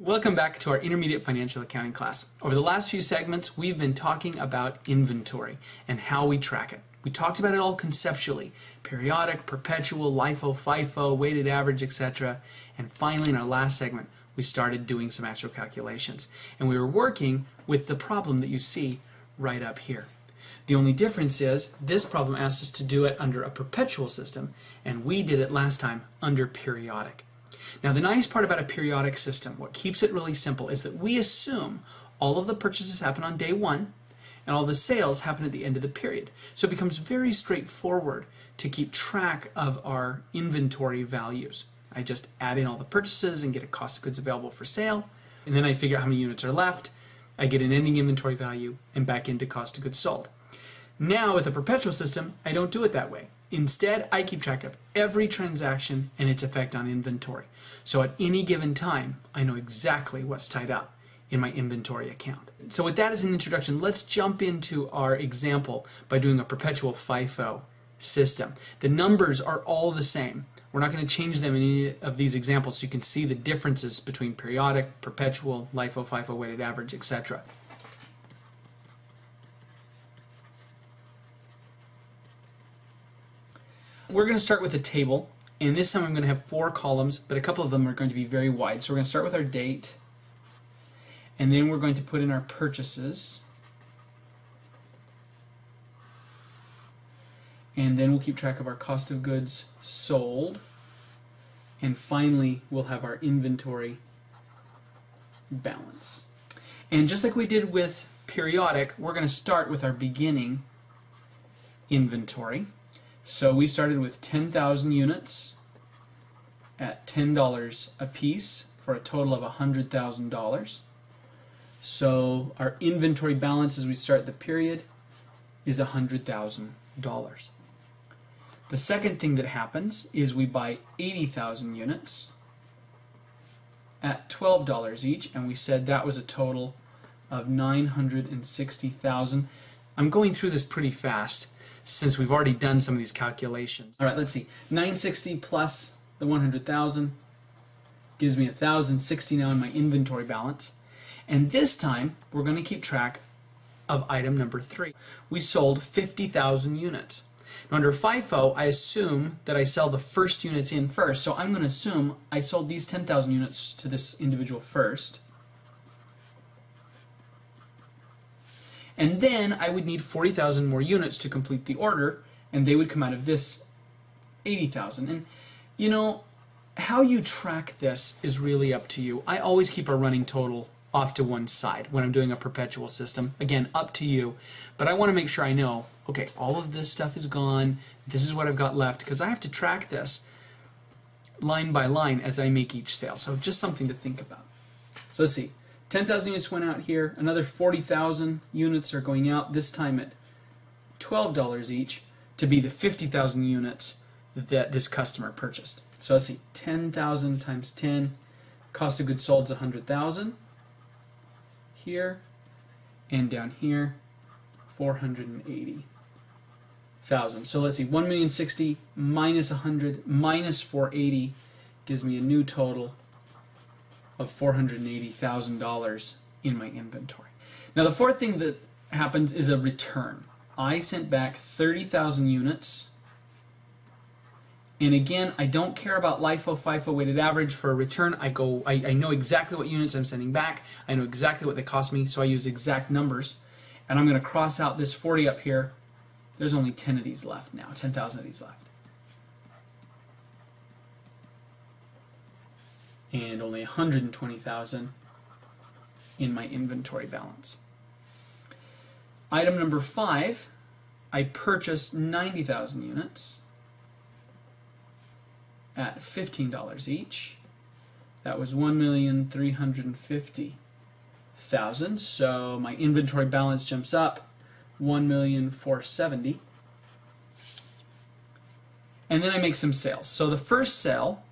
Welcome back to our intermediate financial accounting class. Over the last few segments, we've been talking about inventory and how we track it. We talked about it all conceptually periodic, perpetual, LIFO, FIFO, weighted average, etc. And finally, in our last segment, we started doing some actual calculations. And we were working with the problem that you see right up here. The only difference is this problem asked us to do it under a perpetual system, and we did it last time under periodic. Now, the nice part about a periodic system, what keeps it really simple, is that we assume all of the purchases happen on day one and all the sales happen at the end of the period. So it becomes very straightforward to keep track of our inventory values. I just add in all the purchases and get a cost of goods available for sale, and then I figure out how many units are left. I get an ending inventory value and back into cost of goods sold. Now, with a perpetual system, I don't do it that way. Instead, I keep track of every transaction and its effect on inventory. So at any given time, I know exactly what's tied up in my inventory account. So with that as an introduction, let's jump into our example by doing a perpetual FIFO system. The numbers are all the same. We're not going to change them in any of these examples so you can see the differences between periodic, perpetual, LIFO, FIFO, weighted average, etc. We're going to start with a table, and this time I'm going to have four columns, but a couple of them are going to be very wide. So we're going to start with our date, and then we're going to put in our purchases, and then we'll keep track of our cost of goods sold, and finally we'll have our inventory balance. And just like we did with periodic, we're going to start with our beginning inventory. So we started with 10,000 units at $10 a piece for a total of $100,000. So our inventory balance as we start the period is $100,000. The second thing that happens is we buy 80,000 units at $12 each, and we said that was a total of 960,000. I'm going through this pretty fast since we've already done some of these calculations. All right, let's see. 960 plus the 100,000 gives me 1,060 now in my inventory balance. And this time, we're going to keep track of item number three. We sold 50,000 units. Now under FIFO, I assume that I sell the first units in first. So I'm going to assume I sold these 10,000 units to this individual first. And then I would need 40,000 more units to complete the order, and they would come out of this 80,000. And you know, how you track this is really up to you. I always keep a running total off to one side when I'm doing a perpetual system. Again, up to you. But I want to make sure I know, okay, all of this stuff is gone. This is what I've got left because I have to track this line by line as I make each sale. So just something to think about. So let's see. 10,000 units went out here. Another 40,000 units are going out, this time at $12 each, to be the 50,000 units that this customer purchased. So let's see, 10,000 times 10, cost of goods sold is 100,000 here, and down here, 480,000. So let's see, 1,060,000 minus 100 minus 480 gives me a new total of $480,000 in my inventory. Now the fourth thing that happens is a return. I sent back 30,000 units and again, I don't care about LIFO, FIFO weighted average for a return. I go, I, I, know exactly what units I'm sending back. I know exactly what they cost me, so I use exact numbers. And I'm going to cross out this 40 up here. There's only 10 of these left now, 10,000 of these left. And only 120,000 in my inventory balance. Item number five, I purchased 90,000 units at $15 each. That was 1,350,000. So my inventory balance jumps up 1,470. And then I make some sales. So the first sale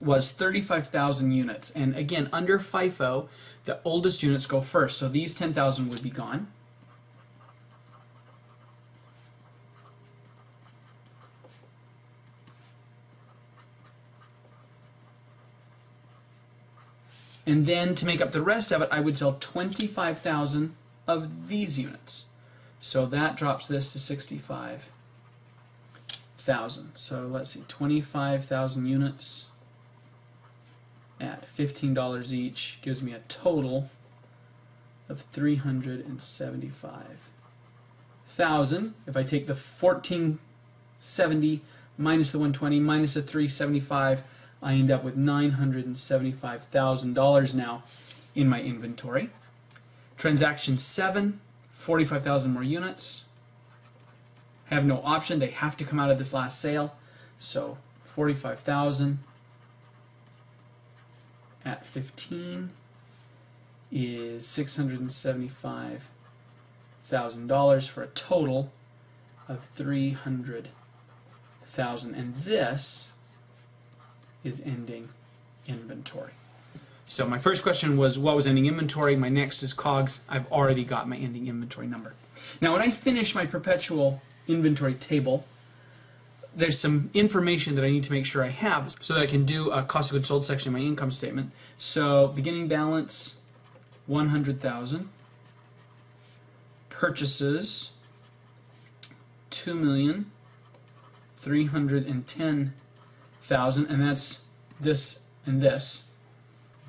was 35,000 units. And again, under FIFO, the oldest units go first. So these 10,000 would be gone. And then to make up the rest of it, I would sell 25,000 of these units. So that drops this to 65,000. So let's see, 25,000 units at $15 each gives me a total of 375,000. If I take the 1470 minus the 120 minus the 375, I end up with $975,000 now in my inventory. Transaction 7, 45,000 more units. Have no option, they have to come out of this last sale. So 45,000 at 15 is $675,000 for a total of 300,000 and this is ending inventory. So my first question was what was ending inventory? My next is COGS. I've already got my ending inventory number. Now when I finish my perpetual inventory table, there's some information that I need to make sure I have so that I can do a cost of goods sold section in my income statement. So beginning balance 100,000 purchases 2 million 310,000 and that's this and this.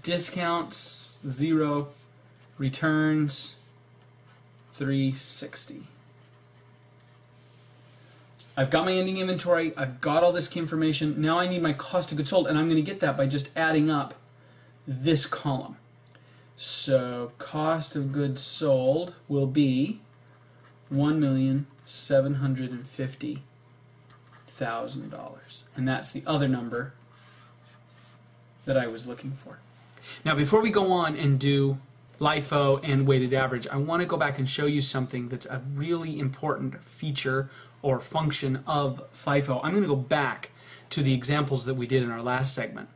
Discounts 0 returns 360 I've got my ending inventory, I've got all this information, now I need my cost of goods sold, and I'm going to get that by just adding up this column. So cost of goods sold will be one million seven hundred and fifty thousand dollars, and that's the other number that I was looking for. Now, before we go on and do LIFO and weighted average, I want to go back and show you something that's a really important feature or function of FIFO. I'm going to go back to the examples that we did in our last segment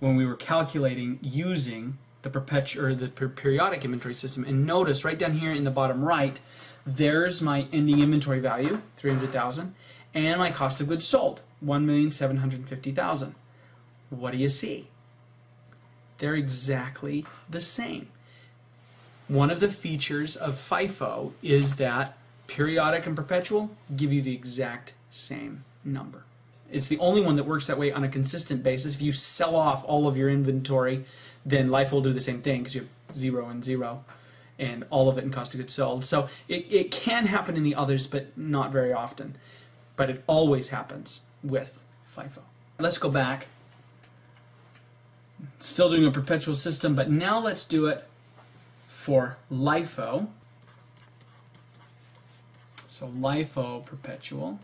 when we were calculating using the perpetual or the periodic inventory system. And notice right down here in the bottom right, there's my ending inventory value, 300,000, and my cost of goods sold, 1,750,000. What do you see? They're exactly the same. One of the features of FIFO is that periodic and perpetual give you the exact same number. It's the only one that works that way on a consistent basis. If you sell off all of your inventory, then LIFO will do the same thing because you have zero and zero and all of it in cost of goods sold. So it, it can happen in the others, but not very often. But it always happens with FIFO. Let's go back. Still doing a perpetual system, but now let's do it for LIFO. So LIFO perpetual.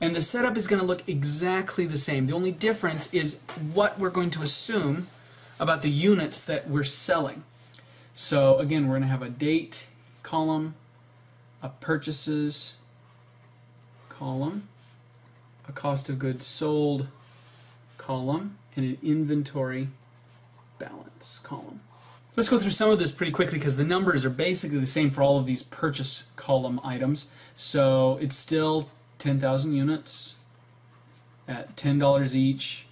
And the setup is going to look exactly the same. The only difference is what we're going to assume about the units that we're selling. So again, we're going to have a date column, a purchases column, a cost of goods sold column, and an inventory balance column. Let's go through some of this pretty quickly because the numbers are basically the same for all of these purchase column items. So it's still 10,000 units at $10 each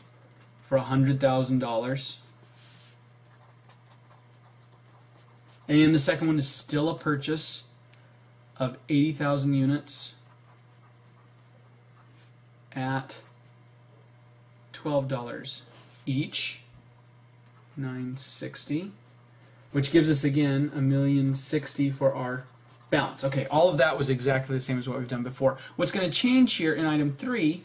for $100,000. And the second one is still a purchase of 80,000 units at $12 each, 960 which gives us again a million sixty for our balance. Okay, all of that was exactly the same as what we've done before. What's going to change here in item three,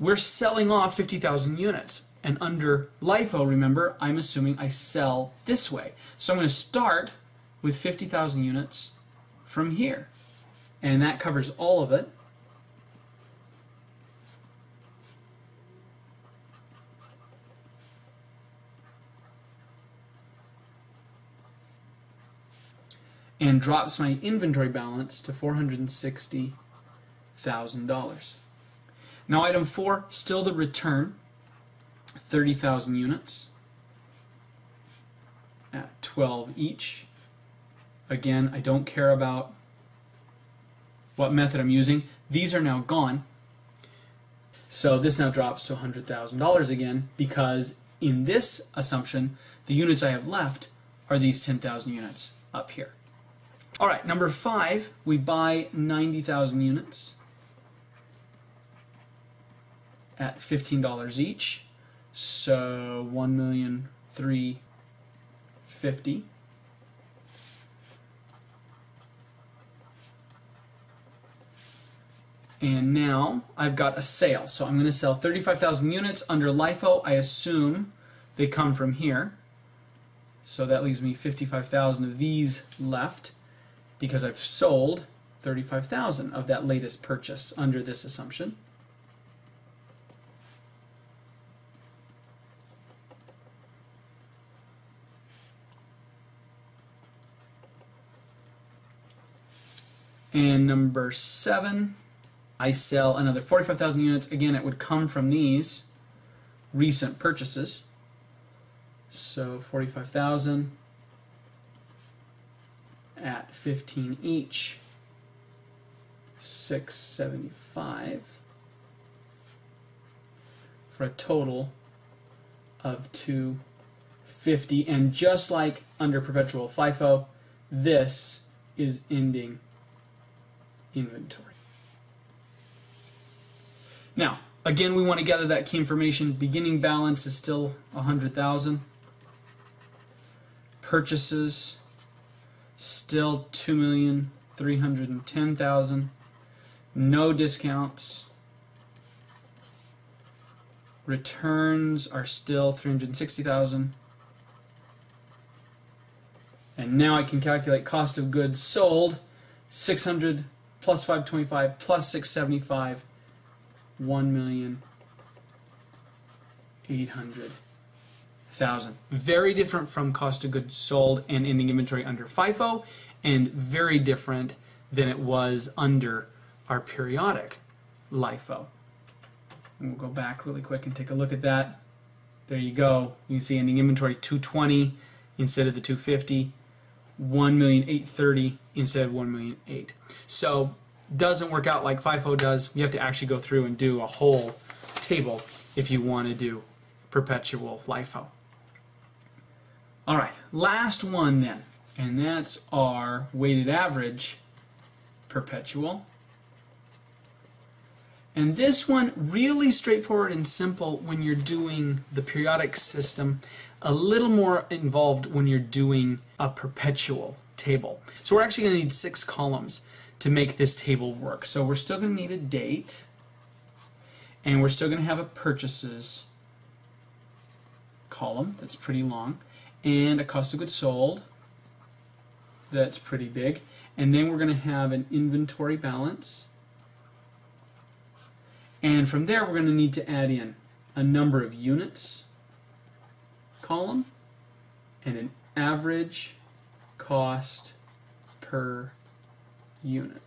we're selling off 50,000 units. And under LIFO, remember, I'm assuming I sell this way. So I'm going to start with 50,000 units from here. And that covers all of it. And drops my inventory balance to $460,000. Now item 4, still the return, 30,000 units at 12 each. Again, I don't care about what method I'm using. These are now gone. So this now drops to $100,000 again because in this assumption, the units I have left are these 10,000 units up here. All right, number five, we buy 90,000 units at $15 each. So 1,350. And now I've got a sale. So I'm going to sell 35,000 units under LIFO. I assume they come from here. So that leaves me 55,000 of these left because I've sold 35,000 of that latest purchase under this assumption. And number seven, I sell another 45,000 units. Again, it would come from these recent purchases. So 45,000 at 15 each, 675 for a total of 250. And just like under perpetual FIFO, this is ending inventory. Now, again, we want to gather that key information. Beginning balance is still 100,000. Purchases still 2,310,000. No discounts. Returns are still 360,000. And now I can calculate cost of goods sold 600 plus 525 plus 675 1 million 800 thousand. Very different from cost of goods sold and ending inventory under FIFO, and very different than it was under our periodic LIFO. And we'll go back really quick and take a look at that. There you go. You can see ending inventory 220 instead of the 250, 1,830 instead of 1,000,008. So doesn't work out like FIFO does. You have to actually go through and do a whole table if you want to do perpetual LIFO. All right, last one then, and that's our weighted average perpetual. And this one, really straightforward and simple when you're doing the periodic system, a little more involved when you're doing a perpetual table. So we're actually going to need six columns to make this table work. So we're still going to need a date, and we're still going to have a purchases column that's pretty long and a cost of goods sold that's pretty big and then we're going to have an inventory balance and from there we're going to need to add in a number of units column and an average cost per unit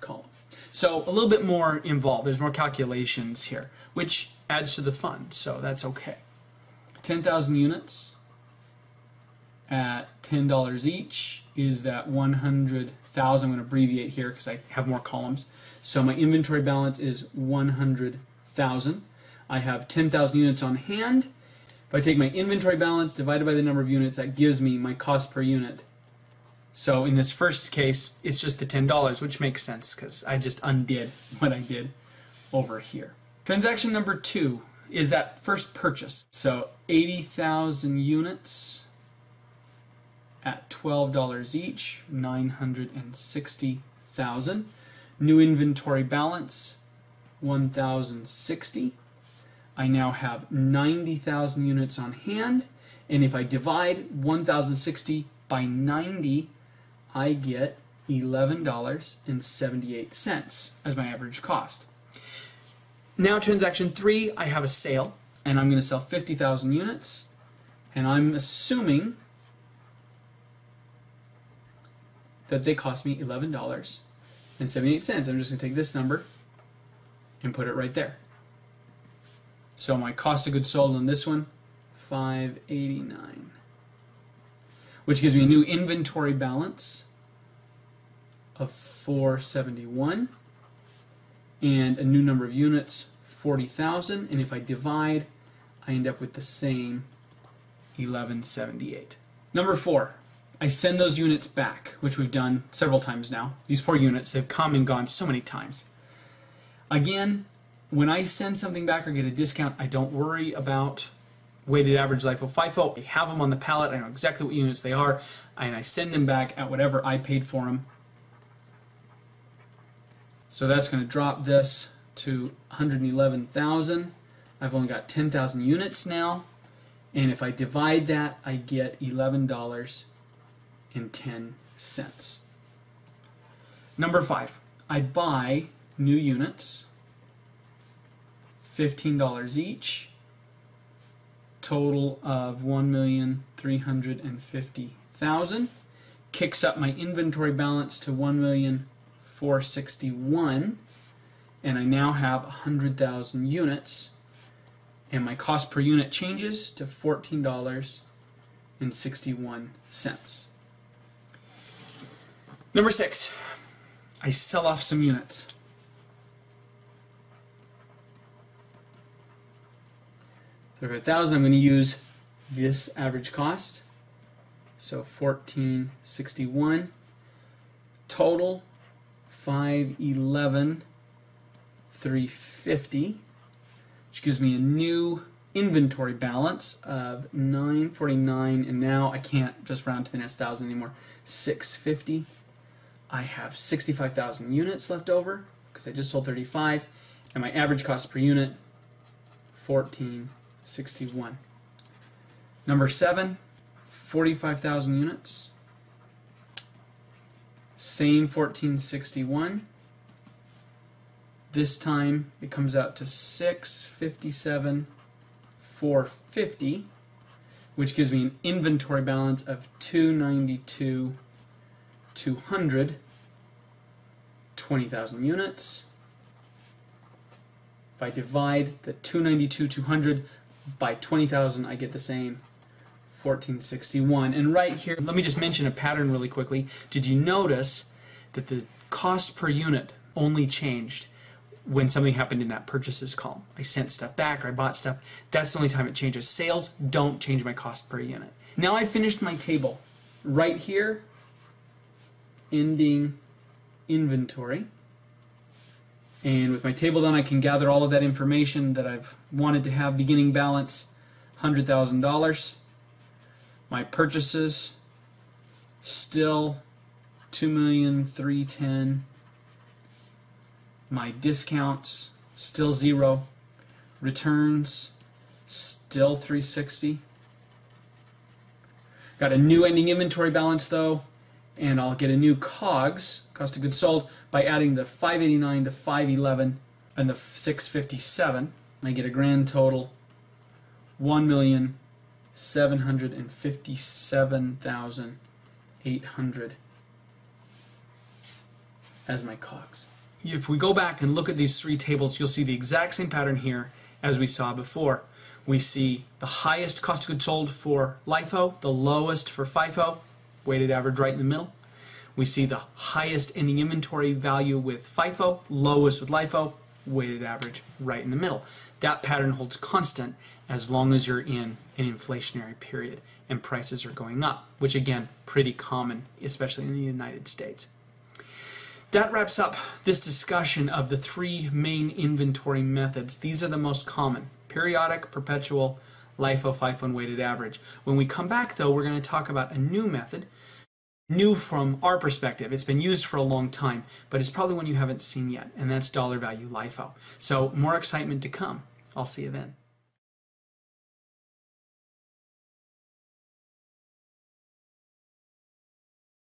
column. So a little bit more involved. There's more calculations here, which adds to the fun, so that's okay. 10,000 units at $10 each is that 100,000. I'm going to abbreviate here because I have more columns. So my inventory balance is 100,000. I have 10,000 units on hand. If I take my inventory balance divided by the number of units, that gives me my cost per unit. So in this first case, it's just the $10, which makes sense because I just undid what I did over here. Transaction number two is that first purchase. So 80,000 units at $12 each, 960,000. New inventory balance 1060. I now have 90,000 units on hand, and if I divide 1060 by 90, I get $11.78 as my average cost. Now, transaction three, I have a sale, and I'm going to sell 50,000 units, and I'm assuming that they cost me $11.78. I'm just going to take this number and put it right there. So my cost of goods sold on this one, 589 which gives me a new inventory balance of 471 and a new number of units 40,000 and if I divide I end up with the same 1178. Number four, I send those units back, which we've done several times now. These four units, they've come and gone so many times. Again, when I send something back or get a discount, I don't worry about weighted average LIFO FIFO. I have them on the pallet. I know exactly what units they are, and I send them back at whatever I paid for them. So that's going to drop this to 111,000. I've only got 10,000 units now, and if I divide that, I get $11.10. Number five, I buy new units, $15 each total of 1,350,000 kicks up my inventory balance to 1,461 and I now have 100,000 units and my cost per unit changes to $14.61. Number 6. I sell off some units. So for a thousand, I'm going to use this average cost. So 1461 total 511 350 which gives me a new inventory balance of 949 and now I can't just round to the next thousand anymore 650 I have 65,000 units left over because I just sold 35 and my average cost per unit 1461. Number seven, 45,000 units. Same 1461. This time it comes out to 657 450 which gives me an inventory balance of 292 200 20,000 units. If I divide the 292 200 by 20,000 I get the same 1461 and right here let me just mention a pattern really quickly. Did you notice that the cost per unit only changed when something happened in that purchases column? I sent stuff back or I bought stuff. That's the only time it changes. Sales don't change my cost per unit. Now I finished my table. Right here ending inventory and with my table done, I can gather all of that information that I've wanted to have. Beginning balance, $100,000. My purchases, still 2,310. My discounts, still zero. Returns, still 360. Got a new ending inventory balance though, and I'll get a new COGS, cost of goods sold, by adding the 589, the 511, and the 657. I get a grand total one million seven hundred and fifty-seven thousand eight hundred as my COGS. If we go back and look at these three tables, you'll see the exact same pattern here as we saw before. We see the highest cost of goods sold for LIFO, the lowest for FIFO, weighted average right in the middle. We see the highest ending inventory value with FIFO, lowest with LIFO, weighted average right in the middle. That pattern holds constant as long as you're in an inflationary period and prices are going up, which again, pretty common, especially in the United States. That wraps up this discussion of the three main inventory methods. These are the most common periodic, perpetual, LIFO, FIFO, and weighted average. When we come back, though, we're going to talk about a new method new from our perspective. It's been used for a long time, but it's probably one you haven't seen yet, and that's dollar value LIFO. So more excitement to come. I'll see you then.